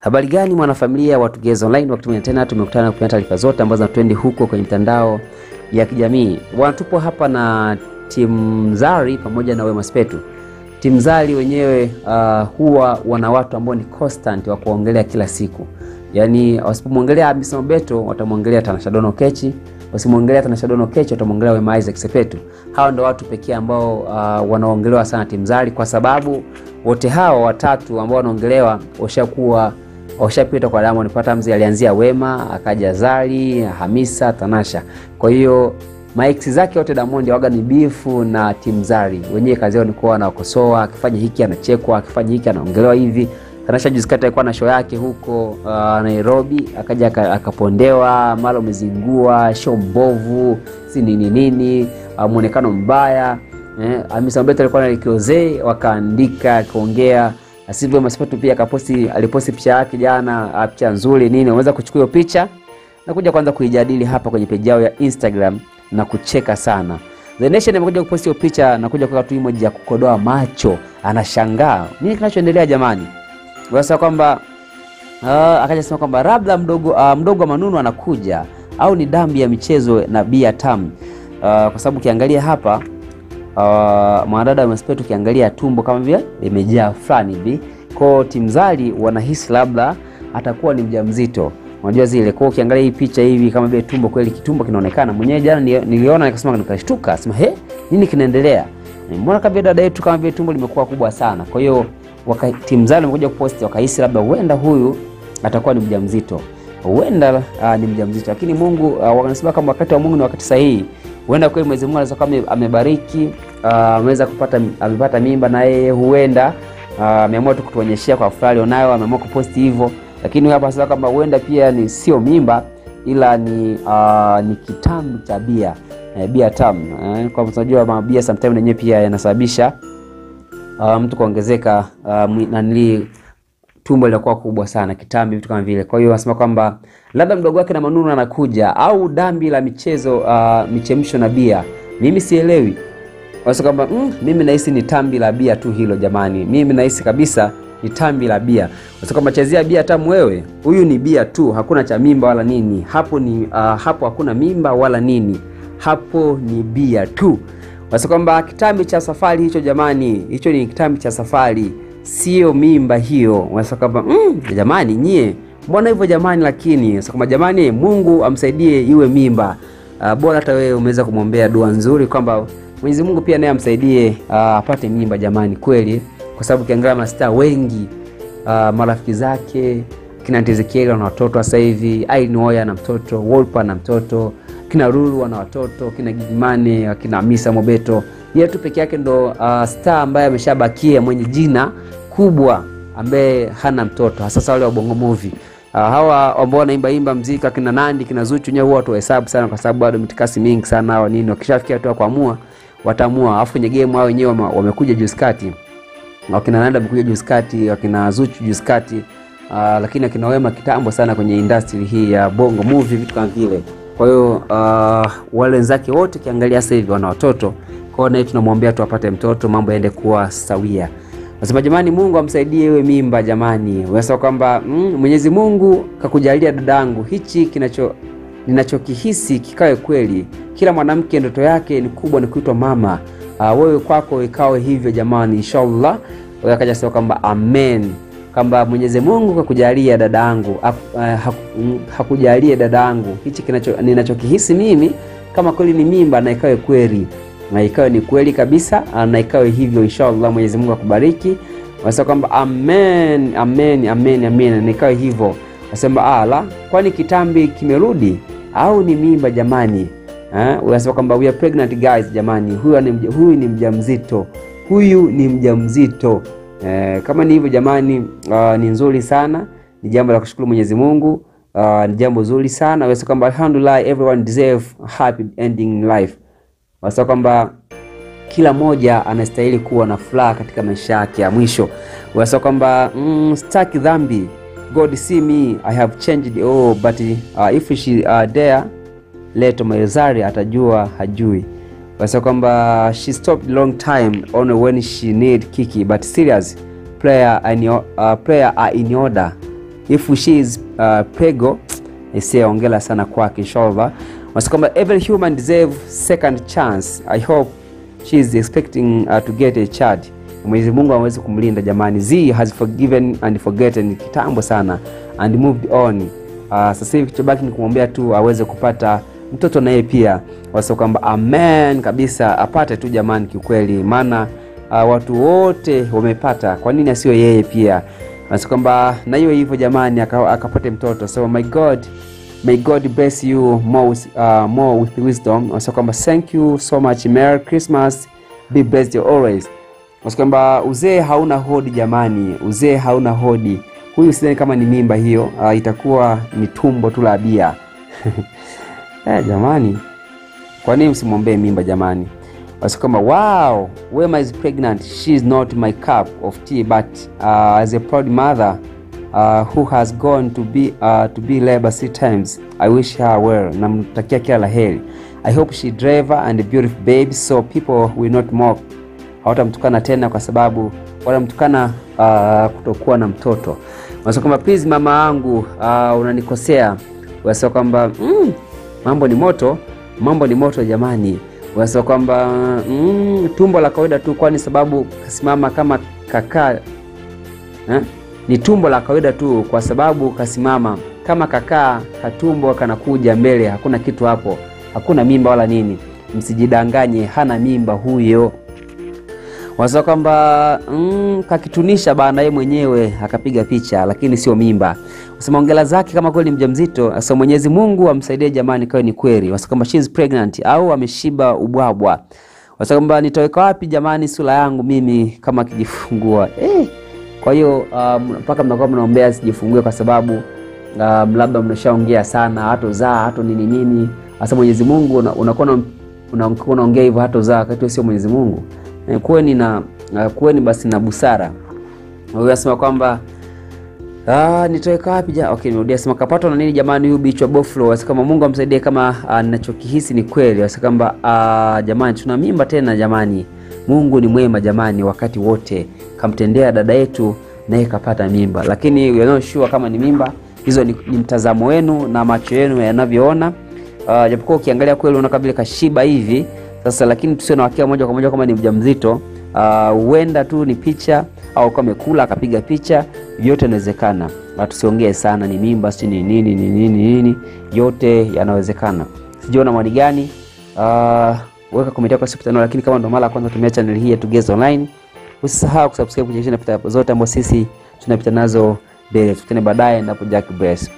Habari gani mwanafamilia wa Tugeza Online, wakati mwingine tena tumekutana kupata taarifa zote ambazo zinatrendi huko kwenye mitandao ya kijamii. Bwana, tupo hapa na timu Zari pamoja na Wema Sepetu. Timu Zari wenyewe uh, huwa wana watu ambao ni constant wa kuongelea kila siku, yaani wasipomwongelea Hamisa Mobeto watamwongelea Tanasha Dono Kechi, wasimwongelea Tanasha Dono Kechi watamwongelea Wema Isaac Sepetu. Hawa ndio watu pekee ambao uh, wanaongelewa sana timu Zari, kwa sababu wote hawa watatu ambao wanaongelewa washakuwa washapita kwa Diamond Platnumz. Alianzia Wema, akaja Zari, Hamisa, Tanasha. Kwa hiyo maiksi zake wote Diamond waga ni bifu na timu Zari wenyewe, kazi yao ni kuwa anawakosoa, akifanya hiki anachekwa, akifanya hiki anaongelewa hivi. Tanasha juzi kati alikuwa na show yake huko uh, Nairobi, akaja akapondewa, mara umezingua, show mbovu, si nini nini, uh, muonekano mbaya eh. Hamisa Mobeto alikuwa na likiozee, wakaandika akaongea Asivyo Wema Sepetu pia akaposti, aliposti picha yake jana, picha nzuri nini. Unaweza kuchukua hiyo picha na kuja kwanza kuijadili hapa kwenye peji yao ya Instagram na kucheka sana. The Nation amekuja kuposti hiyo picha na kuja kuweka tu emoji ya kukodoa macho, anashangaa nini kinachoendelea jamani. Sasa kwamba uh, akaja sema kwamba labda mdogo uh, mdogo Manunu anakuja au ni dambi ya michezo na bia tamu uh, kwa sababu ukiangalia hapa Uh, mwanadada Wema tukiangalia ukiangalia tumbo kama vile limejaa fulani hivi. Kwa timzali wanahisi labda atakuwa ni mjamzito, unajua zile. Kwa ukiangalia hii picha hivi kama vile tumbo kweli, kitumbo kinaonekana. Mwenyewe jana niliona nikasema, nikashtuka sema, he, nini kinaendelea? Mbona kabla dada yetu kama vile tumbo limekuwa kubwa sana. Kwa hiyo Zari wamekuja kuposti, wakahisi labda huenda huyu atakuwa ni mjamzito, huenda uh, ni mjamzito, lakini Mungu uh, wanasema kama wakati wa Mungu ni wakati sahihi huenda kweli Mwenyezi Mungu anaweza kama amebariki ameweza uh, kupata amepata mimba na yeye huenda ameamua uh, tu kutuonyeshea kwa furaha alionayo, ameamua kuposti hivyo. Lakini hapa sasa kama huenda pia ni sio mimba ila ni uh, ni kitambi cha bia eh, bia tamu eh, kwa tunajua mabia sometimes yenyewe pia yanasababisha mtu kuongezeka uh, tumbo linakuwa kubwa sana, kitambi, vitu kama vile. Kwa hiyo anasema kwamba labda mdogo wake na Manunu anakuja au dambi la michezo uh, michemsho na bia. Mimi sielewi. Wanasema kwamba mm, mimi nahisi ni tambi la bia tu hilo jamani. Mimi nahisi kabisa ni tambi la bia. Wanasema kwamba chezea bia tamu wewe. Huyu ni bia tu, hakuna cha mimba wala nini. Hapo ni uh, hapo hakuna mimba wala nini. Hapo ni bia tu. Wanasema kwamba kitambi cha safari hicho jamani, hicho ni kitambi cha safari sio mimba hiyo. Unasema kwamba mm, jamani nyie, mbona hivyo jamani? Lakini kama jamani, Mungu amsaidie iwe mimba. Uh, bora hata wewe umeweza kumwombea dua nzuri kwamba Mwenyezi Mungu pia naye amsaidie apate uh, mimba jamani, kweli, kwa sababu ukiangalia mastaa wengi uh, marafiki zake kina Ezekiel wana watoto sasa hivi, ainoya na mtoto, Wolper na mtoto, kina Ruru wana watoto, kina Gigimane, kina misa Mobeto yeye tu peke yake ndo uh, star ambaye ameshabakia mwenye jina kubwa ambaye hana mtoto, hasa wale wa Bongo Movie. Uh, hawa ambao wanaimba imba mziki akina Nandi kina Zuchu nyewe watu wahesabu sana, kwa sababu bado mitikasi mingi sana hao nini, wakishafikia tu kuamua wataamua. Alafu kwenye game hao wenyewe wamekuja juzi kati, wakina Nandi wamekuja juzi kati, wakina Zuchu juzi kati, uh, lakini akina Wema kitambo sana kwenye industry hii ya Bongo Movie, vitu kama vile. Kwa hiyo uh, wale wenzake wote kiangalia sasa hivi wana watoto kwa hiyo tunamwombea tu apate mtoto, mambo yaende kuwa sawia. Nasema jamani, Mungu amsaidie iwe mimba jamani. Unasema kwamba mm, Mwenyezi Mungu kakujalia dadangu, hichi kinacho ninachokihisi kikawe kweli. Kila mwanamke ndoto yake ni kubwa, ni kuitwa mama. Uh, wewe kwako ikawe hivyo jamani, inshallah. Wewe akaja sema kwamba amen, kwamba Mwenyezi Mungu kakujalia dadangu, uh, hakujalia dadangu hichi kinacho ninachokihisi mimi kama kweli ni mimba, na ikawe kweli na ikawe ni kweli kabisa, na ikawe hivyo inshallah. Mwenyezi Mungu akubariki. Wanasema kwamba amen, amen, amen, amen, na ikawe hivyo. nasema ala, kwani kitambi kimerudi au ni mimba jamani? Eh, unasema kwamba we are pregnant guys jamani, huyu ni huyu ni mjamzito, huyu ni mjamzito. Eh, kama ni hivyo jamani, uh, ni nzuri sana, ni jambo la kushukuru Mwenyezi Mungu. Uh, ni jambo zuri sana. Wanasema kwamba alhamdulillah, everyone deserve happy ending in life Wanasema kwamba kila mmoja anastahili kuwa na furaha katika maisha yake ya mwisho. Wasa kwamba mm, staki dhambi, God see me I have changed oh but uh, if she uh, there let Maizari atajua hajui. Wasa kwamba she stopped long time only when she need kiki but serious prayer your uh, prayer are in order if she is uh, prego isiongela sana kwake inshallah Wanasema kwamba every human deserve second chance. I hope she is expecting uh, to get a child. Mwenyezi mungu aweze kumlinda. Jamani z has forgiven and forgotten. Kitambo sana and moved on. Uh, sasa hivi kichobaki ni kumwombea tu aweze kupata mtoto naye pia. Wasa kwamba amen kabisa apate tu jamani kiukweli. Maana uh, watu wote wamepata. Kwa nini asiyo yeye pia? Wasa kwamba na hiyo hivyo jamani aka- akapate mtoto. So my god may god bless you more with, uh, more with wisdom. Kwamba thank you so much. Merry christmas. Be blessed always. Kwamba uzee hauna hodi jamani. Uzee hauna hodi. Huyu sidhani kama ni mimba hiyo. Uh, itakuwa ni tumbo tu la bia. Eh, jamani. Kwa nini msimwombee mimba jamani? Wasikama wow wema is pregnant. She is not my cup of tea but uh, as a proud mother uh, who has gone to be, uh, to be labor six times. I wish her well. Namtakia kila la heri. I hope she driver and a beautiful baby so people will not mock. Hawatamtukana tena kwa sababu wanamtukana uh, kutokuwa na mtoto. Wanasema kwamba please mama yangu uh, unanikosea. Wanasema kwamba mm, mambo ni moto mambo ni moto jamani. Wanasema kwamba mm, tumbo la kawaida tu kwani sababu kasimama kama kakaa eh? Ni tumbo la kawaida tu kwa sababu kasimama. Kama kakaa katumbo kanakuja mbele hakuna kitu hapo. Hakuna mimba wala nini. Msijidanganye hana mimba huyo. Wasa kwamba mm, kakitunisha bana yeye mwenyewe akapiga picha lakini sio mimba. Wasema ongela zake kama kweli mjamzito asa mwenyezi mungu amsaidie jamani kawe ni kweli. Wasema kwamba she is pregnant au ameshiba ubwabwa. Wasema kwamba nitaweka wapi jamani sura yangu mimi kama akijifungua eh. Kwa hiyo um, mpaka mnakuwa mnaombea sijifungue kwa sababu um, labda mnashaongea sana hatozaa hato nini nini hasa mwenyezi mungu una- unakuwa una, una unaongea hivyo hatozaa wakati sio mwenyezi mungu E, kuweni na uh, kuweni basi na busara huyu asema kwamba Ah, nitoweka wapi ja? Okay, nimerudia sema kapatwa na nini jamani huyu bichwa boflo. Wasi kama Mungu amsaidie kama ah, ninachokihisi ni kweli. Wasi kwamba ah, jamani tuna mimba tena jamani. Mungu ni mwema jamani wakati wote. Kamtendea dada yetu naye kapata mimba. Lakini yanayoshua kama ni mimba. Hizo ni, ni mtazamo wenu na macho yenu yanavyoona. Uh, japokuwa ukiangalia kweli unaona kabla kashiba hivi. Sasa lakini tusio na wakia moja kwa moja kama ni mjamzito. Huenda uh, tu ni picha au kama amekula akapiga picha, yote inawezekana. Na tusiongee sana ni mimba si ni nini ni nini nini, yote yanawezekana. Sijaona mwani gani. Uh, weka komenti yako siku tano, lakini kama ndo mara ya kwanza tumia channel hii ya Tugeza Online, usisahau kusubscribe kujisha na zote ambazo sisi tunapita nazo mbele. Tukutane baadaye ndapo Jack Bless.